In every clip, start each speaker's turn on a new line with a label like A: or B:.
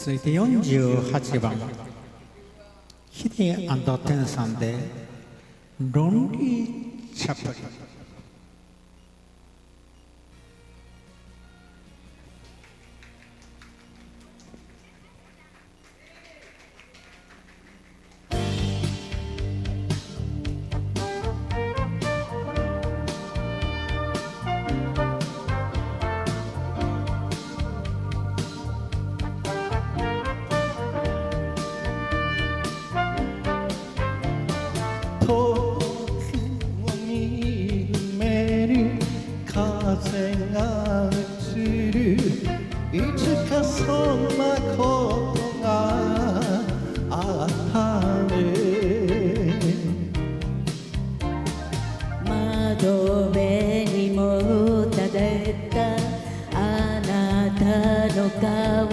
A: 続いて48番。ヒデテンさんで「ロンリー・チャップリ
B: んなことがあったね
C: 窓辺にもたれたあなたの顔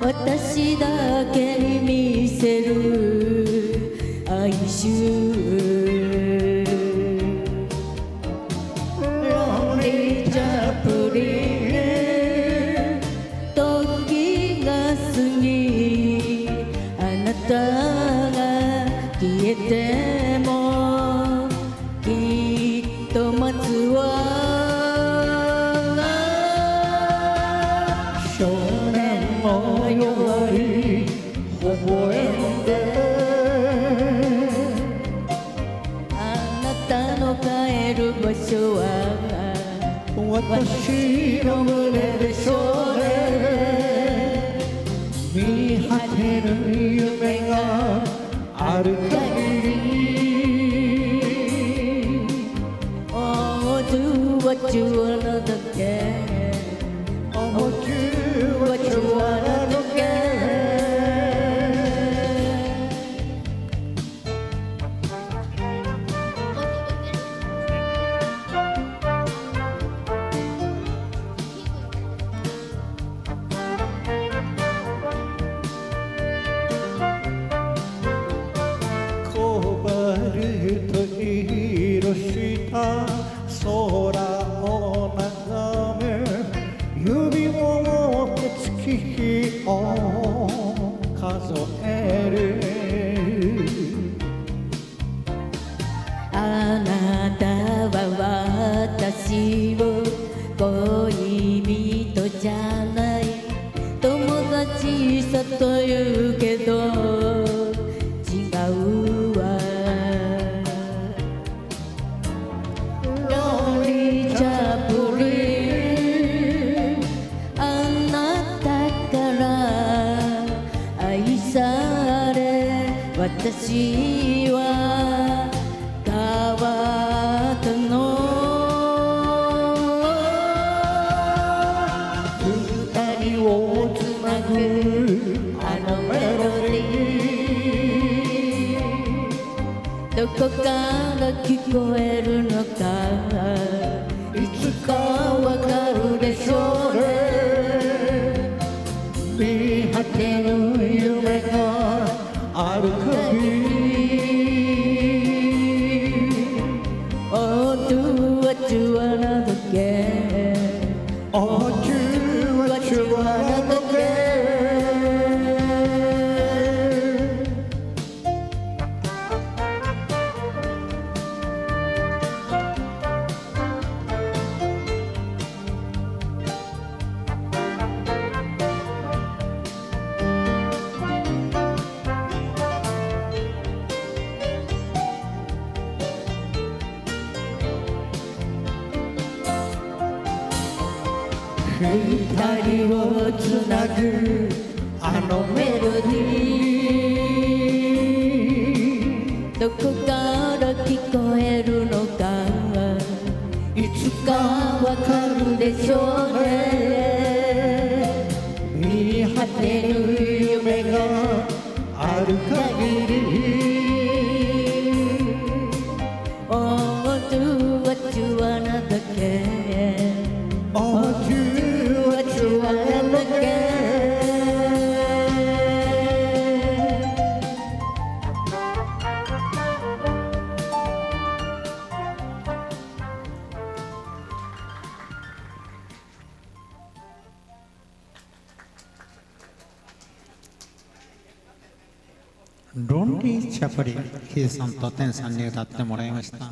C: 私だけ見せる哀愁。きっと待つ
B: 少年のように微笑
C: あなたの帰る場所は
B: 私の胸でしょうね。見果てる夢が Arcady.
C: Oh, do what you want to
B: Oh, 空を眺め指を持って月日を数える。
C: あなたは私を恋人じゃない。友達さと言うけど。私は川との。
B: 二人をつなぐあのメロディ
C: ー。どこから聞こえるのか。
B: 二人をつなぐあのメロディ
C: ーどこから聞こえるのか
B: いつかわかるでしょうね。見果てる夢がある限り。
C: Oh, do what you wanna do
A: ロンリー・チャプリヒデさんとテンさんに歌ってもらいました。